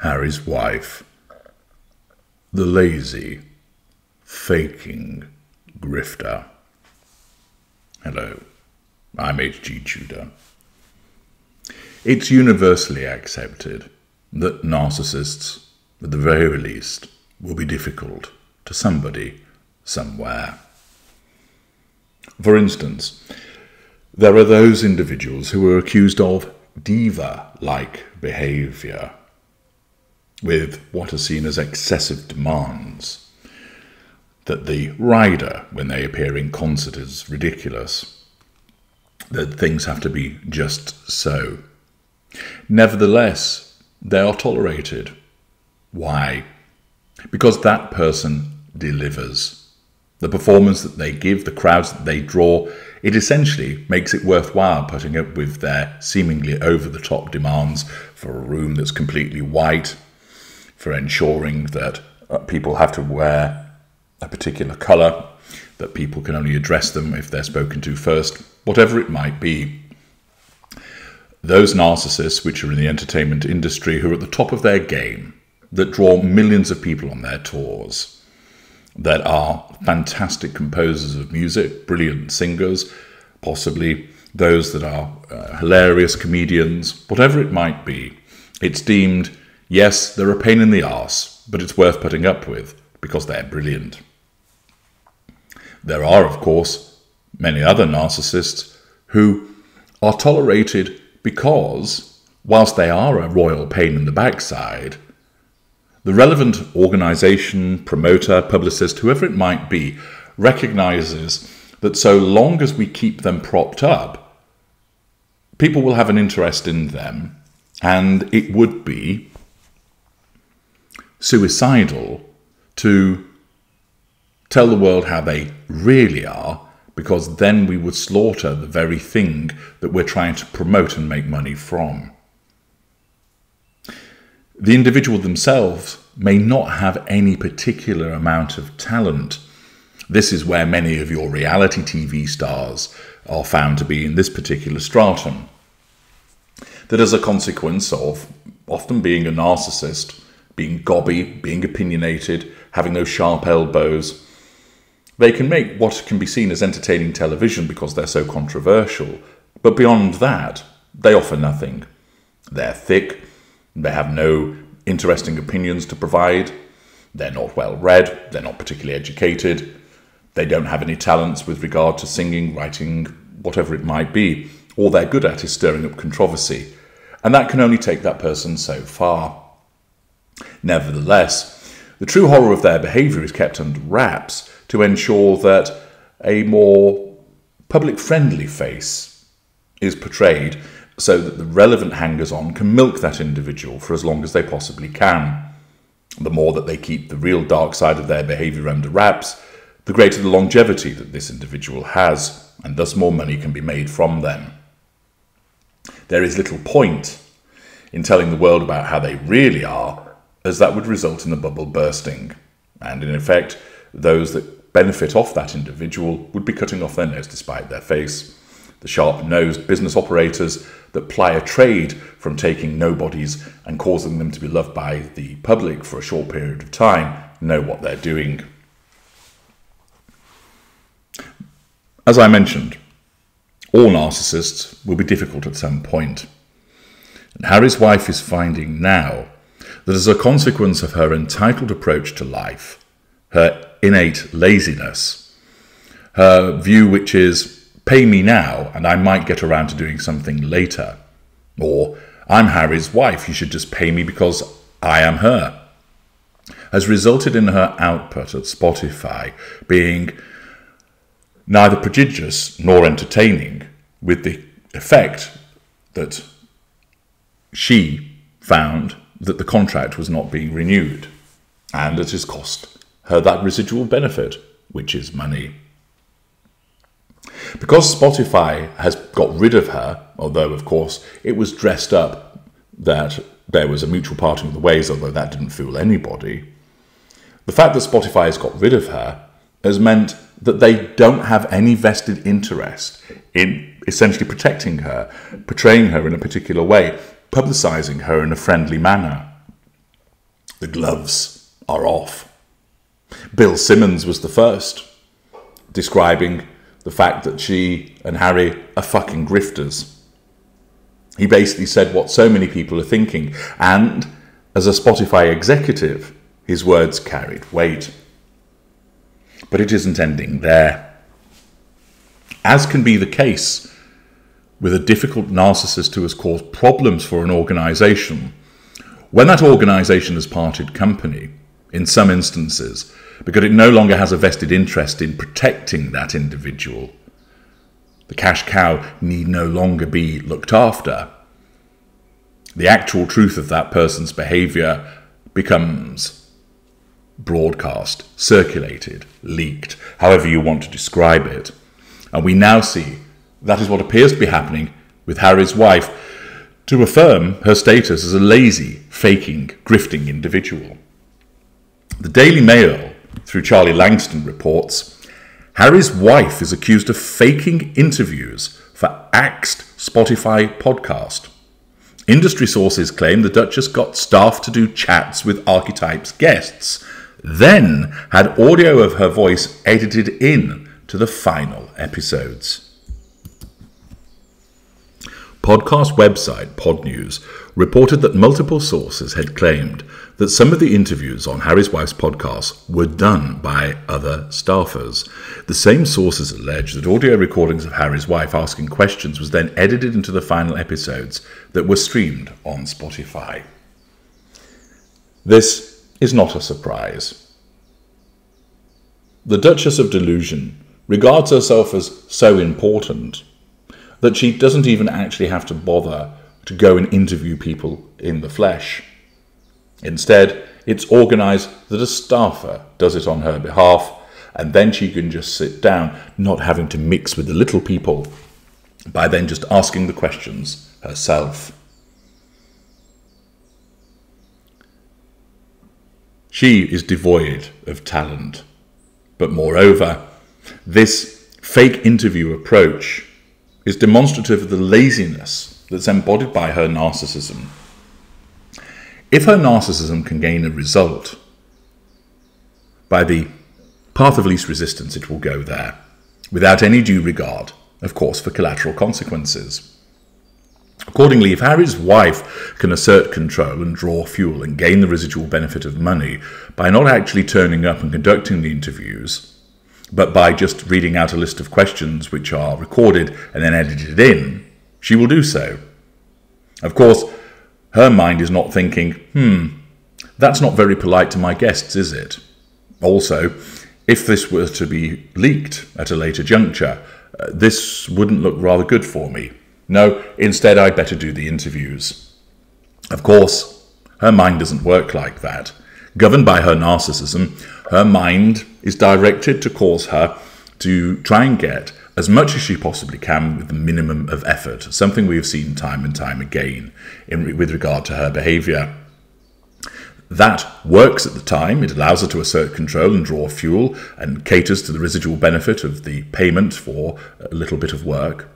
Harry's wife, the lazy, faking grifter. Hello, I'm H.G. Tudor. It's universally accepted that narcissists, at the very least, will be difficult to somebody somewhere. For instance, there are those individuals who are accused of diva like behaviour, with what are seen as excessive demands. That the rider, when they appear in concert, is ridiculous. That things have to be just so. Nevertheless, they are tolerated. Why? Because that person delivers. The performance that they give, the crowds that they draw, it essentially makes it worthwhile putting up with their seemingly over the top demands for a room that's completely white, for ensuring that uh, people have to wear a particular colour, that people can only address them if they're spoken to first, whatever it might be. Those narcissists which are in the entertainment industry who are at the top of their game, that draw millions of people on their tours, that are fantastic composers of music, brilliant singers, possibly those that are uh, hilarious comedians, whatever it might be. It's deemed, yes, they're a pain in the arse, but it's worth putting up with because they're brilliant. There are, of course, many other narcissists who are tolerated because, whilst they are a royal pain in the backside, the relevant organization, promoter, publicist, whoever it might be, recognizes that so long as we keep them propped up, people will have an interest in them, and it would be suicidal to tell the world how they really are, because then we would slaughter the very thing that we're trying to promote and make money from. The individual themselves may not have any particular amount of talent. This is where many of your reality TV stars are found to be in this particular stratum. That as a consequence of often being a narcissist, being gobby, being opinionated, having those sharp elbows, they can make what can be seen as entertaining television because they're so controversial. But beyond that, they offer nothing. They're thick, they have no interesting opinions to provide. They're not well read. They're not particularly educated. They don't have any talents with regard to singing, writing, whatever it might be. All they're good at is stirring up controversy. And that can only take that person so far. Nevertheless, the true horror of their behaviour is kept under wraps to ensure that a more public friendly face is portrayed so that the relevant hangers on can milk that individual for as long as they possibly can. The more that they keep the real dark side of their behaviour under wraps, the greater the longevity that this individual has, and thus more money can be made from them. There is little point in telling the world about how they really are, as that would result in the bubble bursting, and in effect, those that benefit off that individual would be cutting off their nose to spite their face. The sharp nosed business operators that ply a trade from taking nobodies and causing them to be loved by the public for a short period of time know what they're doing. As I mentioned, all narcissists will be difficult at some point. And Harry's wife is finding now that as a consequence of her entitled approach to life, her innate laziness, her view which is Pay me now, and I might get around to doing something later. Or, I'm Harry's wife, you should just pay me because I am her. Has resulted in her output at Spotify being neither prodigious nor entertaining, with the effect that she found that the contract was not being renewed, and it has cost her that residual benefit, which is money. Because Spotify has got rid of her, although of course it was dressed up that there was a mutual parting of the ways, although that didn't fool anybody, the fact that Spotify has got rid of her has meant that they don't have any vested interest in essentially protecting her, portraying her in a particular way, publicizing her in a friendly manner. The gloves are off. Bill Simmons was the first, describing the fact that she and Harry are fucking grifters. He basically said what so many people are thinking, and as a Spotify executive, his words carried weight. But it isn't ending there. As can be the case with a difficult narcissist who has caused problems for an organization, when that organization has parted company, in some instances, because it no longer has a vested interest in protecting that individual, the cash cow need no longer be looked after. The actual truth of that person's behavior becomes broadcast, circulated, leaked, however you want to describe it. And we now see that is what appears to be happening with Harry's wife to affirm her status as a lazy, faking, grifting individual. The Daily Mail, through Charlie Lankston, reports Harry's wife is accused of faking interviews for Axed Spotify podcast. Industry sources claim the Duchess got staff to do chats with Archetype's guests, then had audio of her voice edited in to the final episodes. Podcast website Podnews reported that multiple sources had claimed that some of the interviews on Harry's wife's podcast were done by other staffers. The same sources allege that audio recordings of Harry's wife asking questions was then edited into the final episodes that were streamed on Spotify. This is not a surprise. The Duchess of Delusion regards herself as so important that she doesn't even actually have to bother to go and interview people in the flesh. Instead, it's organised that a staffer does it on her behalf, and then she can just sit down, not having to mix with the little people, by then just asking the questions herself. She is devoid of talent, but moreover, this fake interview approach is demonstrative of the laziness that's embodied by her narcissism. If her narcissism can gain a result, by the path of least resistance, it will go there, without any due regard, of course, for collateral consequences. Accordingly, if Harry's wife can assert control and draw fuel and gain the residual benefit of money by not actually turning up and conducting the interviews, but by just reading out a list of questions which are recorded and then edited in, she will do so. Of course, her mind is not thinking, hmm, that's not very polite to my guests, is it? Also, if this were to be leaked at a later juncture, uh, this wouldn't look rather good for me. No, instead, I'd better do the interviews. Of course, her mind doesn't work like that. Governed by her narcissism, her mind is directed to cause her to try and get as much as she possibly can with the minimum of effort, something we have seen time and time again in, with regard to her behaviour. That works at the time. It allows her to assert control and draw fuel and caters to the residual benefit of the payment for a little bit of work.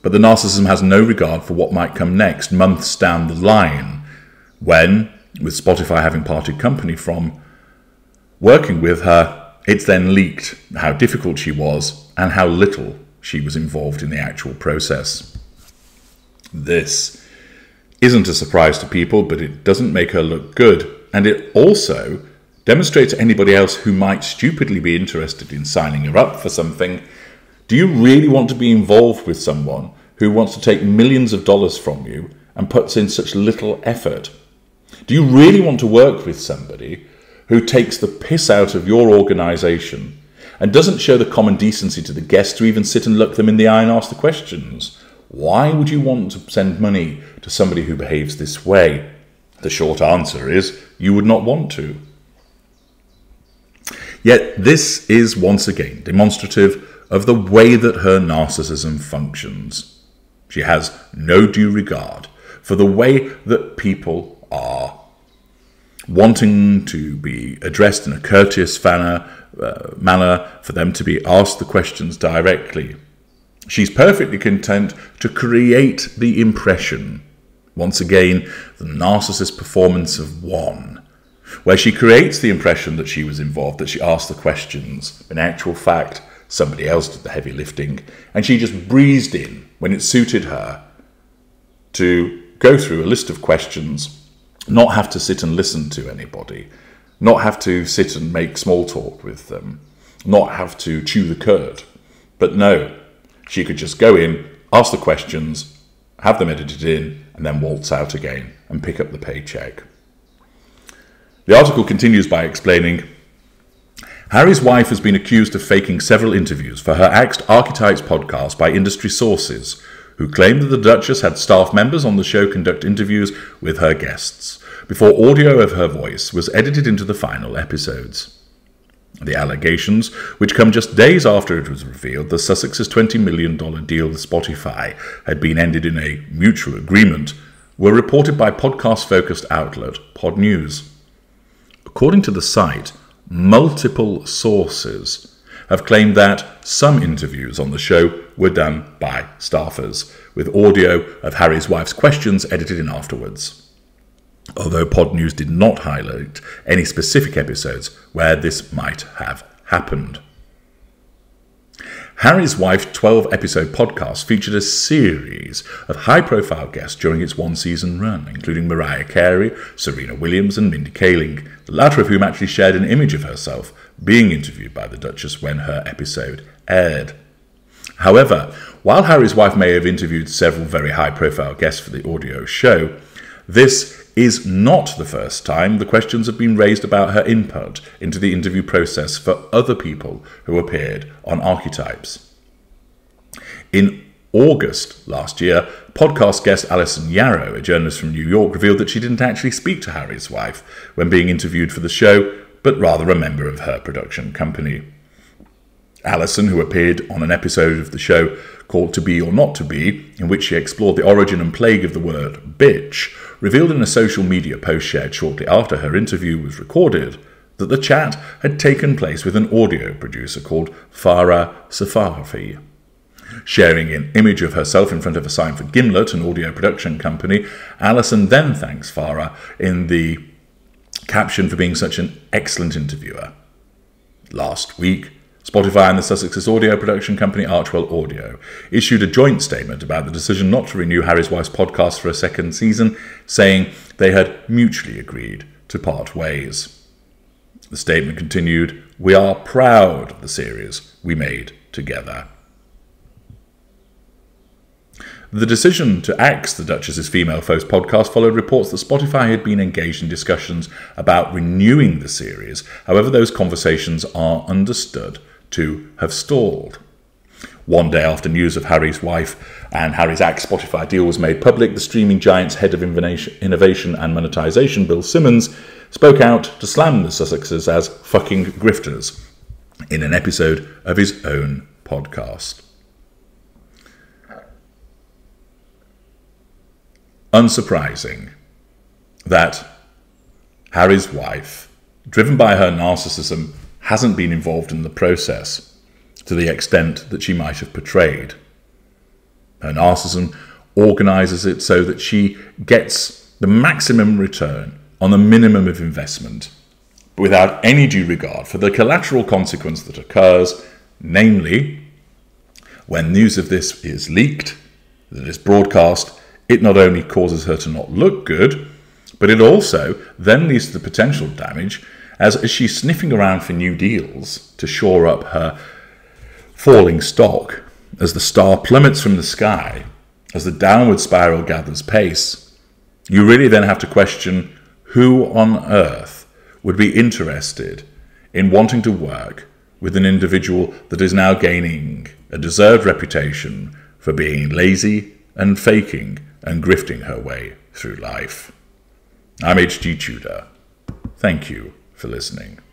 But the narcissism has no regard for what might come next, months down the line, when, with Spotify having parted company from working with her, it's then leaked how difficult she was and how little she was involved in the actual process. This isn't a surprise to people, but it doesn't make her look good, and it also demonstrates to anybody else who might stupidly be interested in signing her up for something do you really want to be involved with someone who wants to take millions of dollars from you and puts in such little effort? Do you really want to work with somebody who takes the piss out of your organisation and doesn't show the common decency to the guests to even sit and look them in the eye and ask the questions. Why would you want to send money to somebody who behaves this way? The short answer is you would not want to. Yet this is once again demonstrative of the way that her narcissism functions. She has no due regard for the way that people are wanting to be addressed in a courteous manner, uh, manner, for them to be asked the questions directly. She's perfectly content to create the impression Once again, the narcissist performance of one, where she creates the impression that she was involved, that she asked the questions. In actual fact, somebody else did the heavy lifting, and she just breezed in when it suited her to go through a list of questions, not have to sit and listen to anybody, not have to sit and make small talk with them, not have to chew the curd. But no, she could just go in, ask the questions, have them edited in, and then waltz out again and pick up the paycheck. The article continues by explaining Harry's wife has been accused of faking several interviews for her Axed Archetypes podcast by industry sources, who claimed that the Duchess had staff members on the show conduct interviews with her guests, before audio of her voice was edited into the final episodes. The allegations, which come just days after it was revealed the Sussex's $20 million deal with Spotify had been ended in a mutual agreement, were reported by podcast focused outlet Pod News. According to the site, multiple sources have claimed that some interviews on the show were done by staffers, with audio of Harry's wife's questions edited in afterwards although Pod News did not highlight any specific episodes where this might have happened. Harry's Wife 12 episode podcast featured a series of high profile guests during its one season run, including Mariah Carey, Serena Williams, and Mindy Kaling, the latter of whom actually shared an image of herself being interviewed by the Duchess when her episode aired. However, while Harry's wife may have interviewed several very high profile guests for the audio show, this is not the first time the questions have been raised about her input into the interview process for other people who appeared on Archetypes. In August last year, podcast guest Alison Yarrow, a journalist from New York, revealed that she didn't actually speak to Harry's wife when being interviewed for the show, but rather a member of her production company. Alison, who appeared on an episode of the show called To Be or Not to Be, in which she explored the origin and plague of the word bitch, revealed in a social media post shared shortly after her interview was recorded that the chat had taken place with an audio producer called Farah Safafi. Sharing an image of herself in front of a sign for Gimlet, an audio production company, Alison then thanks Farah in the caption for being such an excellent interviewer. Last week, Spotify and the Sussex's audio production company Archwell Audio issued a joint statement about the decision not to renew Harry's Wife's podcast for a second season, saying they had mutually agreed to part ways. The statement continued We are proud of the series we made together. The decision to axe the Duchess's Female Foes podcast followed reports that Spotify had been engaged in discussions about renewing the series. However, those conversations are understood to have stalled. One day after news of Harry's wife and Harry's Axe Spotify deal was made public, the streaming giant's head of innovation and monetization, Bill Simmons, spoke out to slam the Sussexes as fucking grifters in an episode of his own podcast. Unsurprising that Harry's wife, driven by her narcissism, hasn't been involved in the process to the extent that she might have portrayed. Her narcissism organizes it so that she gets the maximum return on the minimum of investment without any due regard for the collateral consequence that occurs, namely, when news of this is leaked, that is broadcast, it not only causes her to not look good, but it also then leads to the potential damage as, as she's sniffing around for new deals to shore up her falling stock, as the star plummets from the sky, as the downward spiral gathers pace, you really then have to question who on earth would be interested in wanting to work with an individual that is now gaining a deserved reputation for being lazy and faking and grifting her way through life. I'm H.G. Tudor. Thank you for listening.